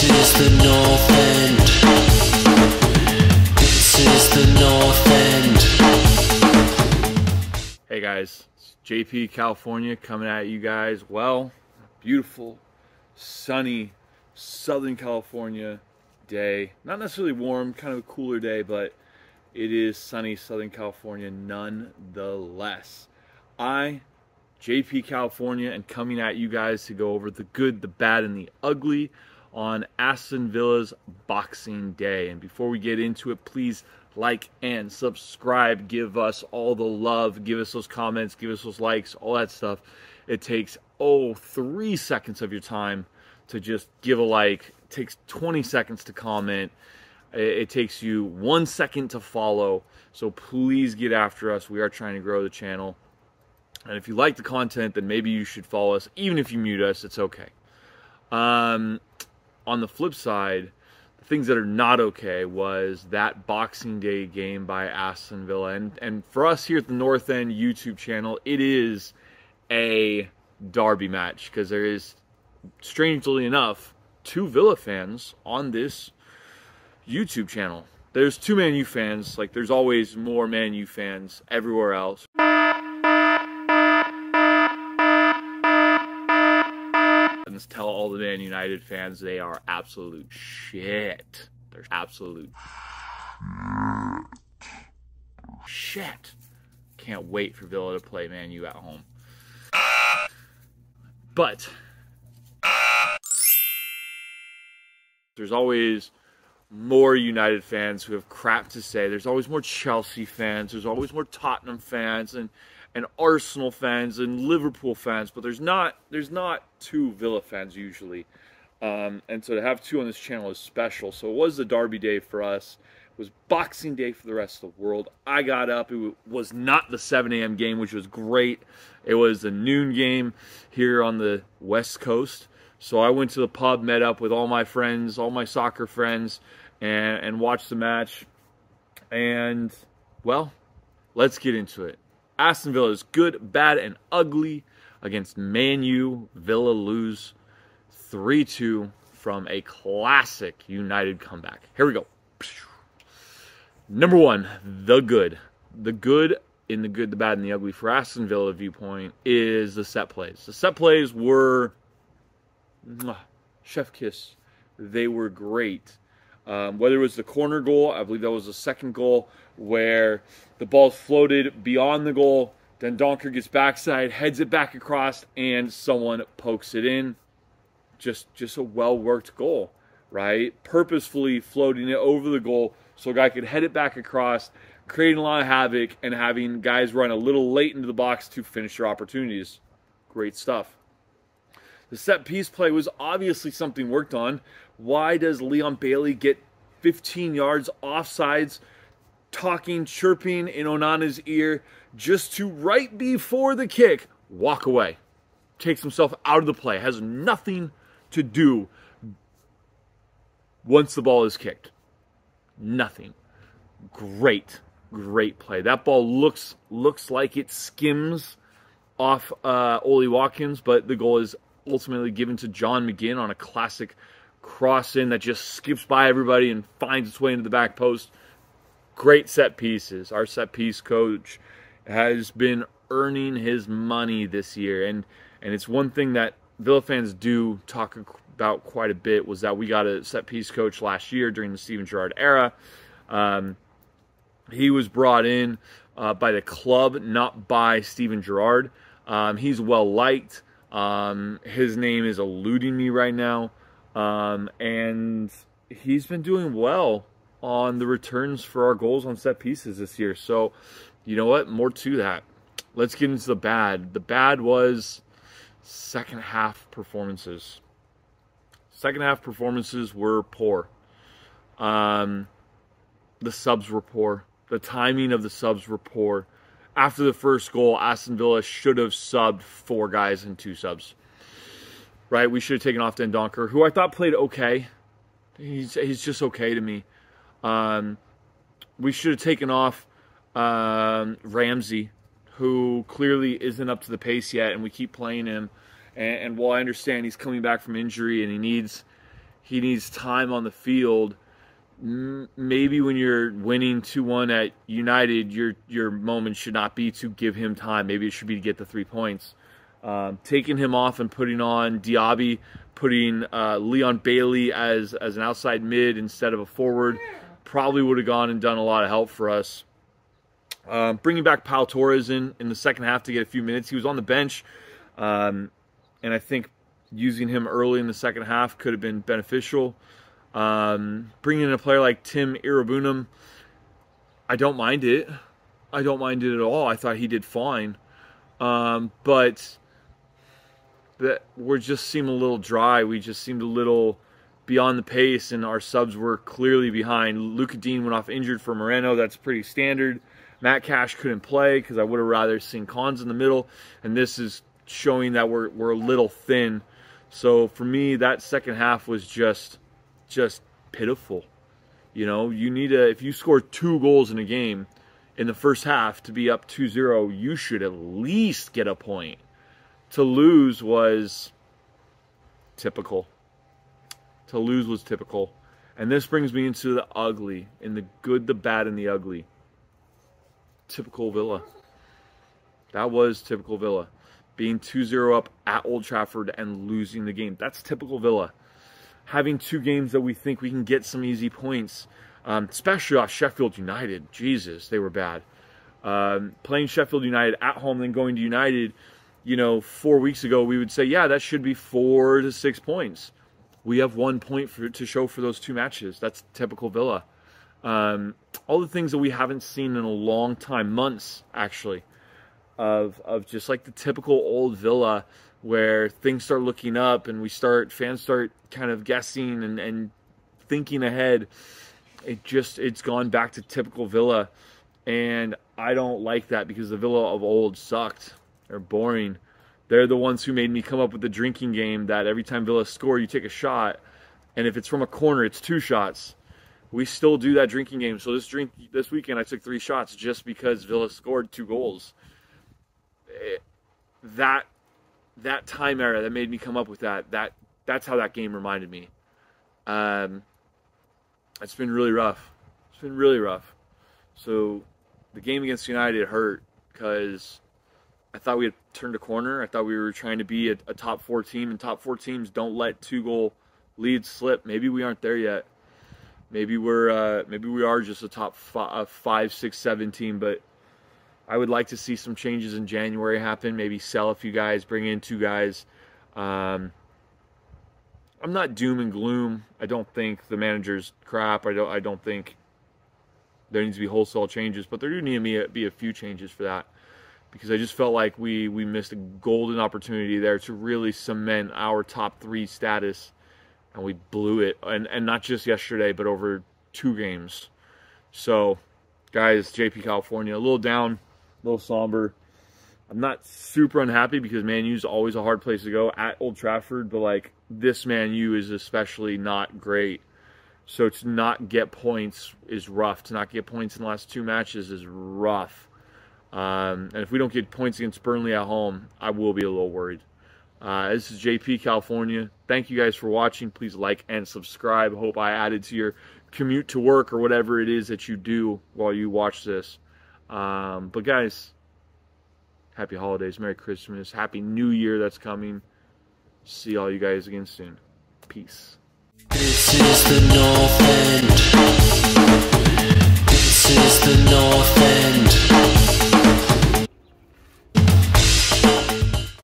This is the North End. This is the North End. Hey guys, JP California coming at you guys. Well, beautiful, sunny Southern California day. Not necessarily warm, kind of a cooler day, but it is sunny Southern California nonetheless. I, JP California, and coming at you guys to go over the good, the bad, and the ugly on Aston Villa's Boxing Day. And before we get into it, please like and subscribe. Give us all the love. Give us those comments. Give us those likes. All that stuff. It takes oh three seconds of your time to just give a like. It takes 20 seconds to comment. It, takes you one second to follow. So please get after us. We are trying to grow the channel. And if you like the content, then maybe you should follow us. Even if you mute us, it's okay. Um, on the flip side, the things that are not okay was that Boxing Day game by Aston Villa. And, and for us here at the North End YouTube channel, it is a derby match because there is, strangely enough, two Villa fans on this YouTube channel. There's two Man U fans, like there's always more Man U fans everywhere else. And tell all the Man United fans they are absolute shit. They're absolute shit. Can't wait for Villa to play Man U at home. But there's always more United fans who have crap to say. There's always more Chelsea fans. There's always more Tottenham fans and and Arsenal fans and Liverpool fans. But there's not there's not two Villa fans usually. Um, and so to have two on this channel is special. So it was the Derby day for us. It was Boxing Day for the rest of the world. I got up. It was not the 7 a.m. game, which was great. It was the noon game here on the West Coast. So I went to the pub, met up with all my friends, all my soccer friends, and, and watched the match. And, well, let's get into it. Aston Villa is good, bad, and ugly against Man U. Villa lose 3 2 from a classic United comeback. Here we go. Number one, the good. The good in the good, the bad, and the ugly for Aston Villa viewpoint is the set plays. The set plays were chef kiss. They were great. Um, whether it was the corner goal, I believe that was the second goal, where the ball floated beyond the goal, then Donker gets backside, heads it back across, and someone pokes it in. Just, just a well worked goal, right? Purposefully floating it over the goal so a guy could head it back across, creating a lot of havoc, and having guys run a little late into the box to finish their opportunities. Great stuff. The set piece play was obviously something worked on. Why does Leon Bailey get 15 yards offsides, talking, chirping in Onana's ear, just to right before the kick walk away? Takes himself out of the play. Has nothing to do once the ball is kicked. Nothing. Great, great play. That ball looks looks like it skims off uh, Ollie Watkins, but the goal is ultimately given to John McGinn on a classic cross in that just skips by everybody and finds its way into the back post. Great set pieces. Our set piece coach has been earning his money this year, and and it's one thing that Villa fans do talk about quite a bit was that we got a set piece coach last year during the Steven Gerrard era. Um, he was brought in uh, by the club, not by Steven Gerrard. Um, he's well liked. Um, his name is eluding me right now. Um, and he's been doing well on the returns for our goals on set pieces this year. So, you know what? More to that. Let's get into the bad. The bad was second half performances. Second half performances were poor. Um, the subs were poor. The timing of the subs were poor after the first goal, Aston Villa should have subbed four guys and two subs. Right? We should have taken off Dendoncker, who I thought played okay. He's he's just okay to me. Um, we should have taken off um, Ramsey, who clearly isn't up to the pace yet, and we keep playing him. And, and while I understand he's coming back from injury and he needs He needs time on the field. Maybe when you're winning 2-1 at United, your your moment should not be to give him time. Maybe it should be to get the three points. Um, taking him off and putting on Diaby, putting uh, Leon Bailey as as an outside mid instead of a forward, probably would have gone and done a lot of help for us. Um, bringing back Pau Torres in in the second half to get a few minutes. He was on the bench, um, and I think using him early in the second half could have been beneficial. Um, bringing in a player like Tim Iroegbunam, I don't mind it. I don't mind it at all. I thought he did fine, um, but that we just seemed a little dry. We just seemed a little beyond the pace, and our subs were clearly behind. Luca Digne went off injured for Moreno. That's pretty standard. Matt Cash couldn't play because I would have rather seen Cons in the middle, and this is showing that we're we're a little thin. So for me, that second half was just just pitiful. You know, you need to if you score two goals in a game in the first half to be up 2-0, you should at least get a point. To lose was typical. To lose was typical. And this brings me into the ugly, in the good, the bad, and the ugly typical Villa. That was typical Villa. Being 2 0 up at Old Trafford and losing the game. That's typical Villa. Having two games that we think we can get some easy points, um, especially off Sheffield United. Jesus, they were bad. Um, playing Sheffield United at home, then going to United, you know, four weeks ago, we would say, yeah, that should be four to six points. We have one point for, to show for those two matches. That's typical Villa. Um, all the things that we haven't seen in a long time, months actually, of of just like the typical old villa where things start looking up and we start fans start kind of guessing and, and thinking ahead. It just it's gone back to typical villa, and I don't like that because the villa of old sucked. They're boring. They're the ones who made me come up with the drinking game that every time Villa score, you take a shot, and if it's from a corner, it's two shots we still do that drinking game. So this drink this weekend, I took three shots just because Villa scored two goals. That that time era that made me come up with that that that's how that game reminded me. Um, it's been really rough. It's been really rough. So the game against United hurt because I thought we had turned a corner. I thought we were trying to be a, a top four team, and top four teams don't let two goal leads slip. Maybe we aren't there yet. Maybe we're uh, maybe we are just a top five, six, seven team, but I would like to see some changes in January happen. Maybe sell a few guys, bring in two guys. Um, I'm not doom and gloom. I don't think the manager's crap. I don't. I don't think there needs to be wholesale changes, but there do need to be a, be a few changes for that because I just felt like we we missed a golden opportunity there to really cement our top three status and we blew it, and and not just yesterday, but over two games. So, guys, JP California, a little down, little somber. I'm not super unhappy because Man U is always a hard place to go at Old Trafford, but like this Man U is especially not great. So to not get points is rough. To not get points in the last two matches is rough. Um, and if we don't get points against Burnley at home, I will be a little worried. Uh, this is JP California. Thank you guys for watching. Please like and subscribe. Hope I added to your commute to work or whatever it is that you do while you watch this. Um, but guys, happy holidays, Merry Christmas, Happy New Year that's coming. See all you guys again soon. Peace. This is the North End. This is the North End.